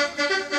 Thank you.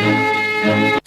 Música